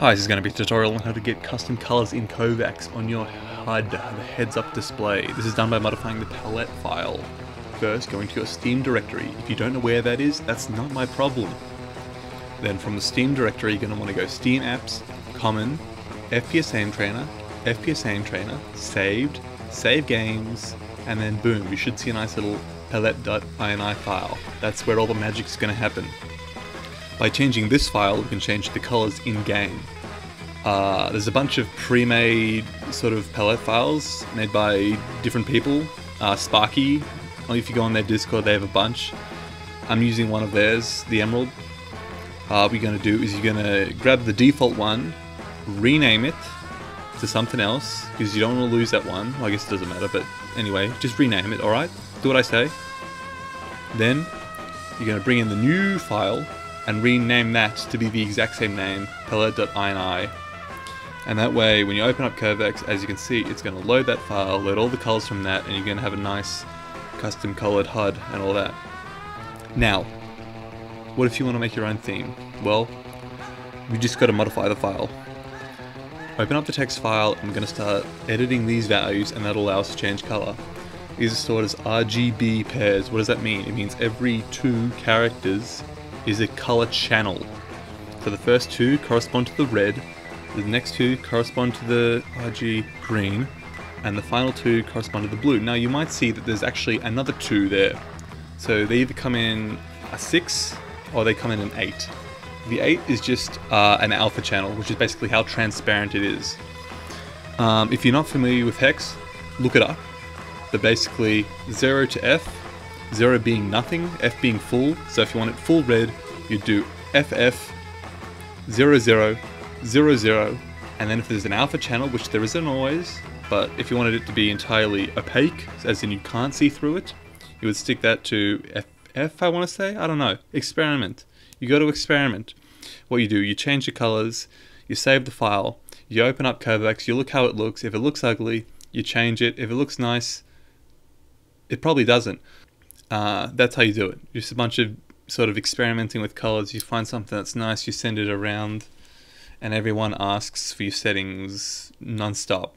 Hi, this is going to be a tutorial on how to get custom colors in Kovaaks on your HUD, the heads-up display. This is done by modifying the palette file. First, go into your Steam directory. If you don't know where that is, that's not my problem. Then from the Steam directory, you're going to want to go Steam Apps, Common, FPS Aim Trainer, FPS Aim Trainer, Saved, Save Games, and then boom, you should see a nice little palette.ini file. That's where all the magic's going to happen. By changing this file, we can change the colors in-game. Uh, there's a bunch of pre-made sort of palette files made by different people. Uh, Sparky, if you go on their Discord, they have a bunch. I'm using one of theirs, the Emerald. Uh, what you're going to do is you're going to grab the default one, rename it to something else, because you don't want to lose that one. Well, I guess it doesn't matter, but anyway, just rename it, alright? Do what I say. Then, you're going to bring in the new file, and rename that to be the exact same name, palette.ini. And that way, when you open up Kovaaks, as you can see, it's going to load that file, load all the colors from that, and you're going to have a nice custom colored HUD and all that. Now, what if you want to make your own theme? Well, we just got to modify the file. Open up the text file, I'm going to start editing these values, and that'll allow us to change color. These are stored as RGB pairs. What does that mean? It means every two characters is a color channel. So the first two correspond to the red, the next two correspond to the RG green, and the final two correspond to the blue. Now you might see that there's actually another two there. So they either come in a 6 or they come in an 8. The 8 is just uh, an alpha channel, which is basically how transparent it is. Um, if you're not familiar with Hex, look it up. But basically, 0 to F 0 being nothing, F being full. So if you want it full red, you do FF 00, 00, 00, and then if there's an alpha channel, which there isn't always, but if you wanted it to be entirely opaque, as in you can't see through it, you would stick that to FF, I want to say? I don't know. Experiment. You go to experiment. What you do, you change the colors, you save the file, you open up Kovaaks, you look how it looks. If it looks ugly, you change it. If it looks nice, it probably doesn't. Uh, that's how you do it. Just a bunch of sort of experimenting with colors. You find something that's nice, you send it around, and everyone asks for your settings non-stop.